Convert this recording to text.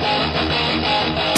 Música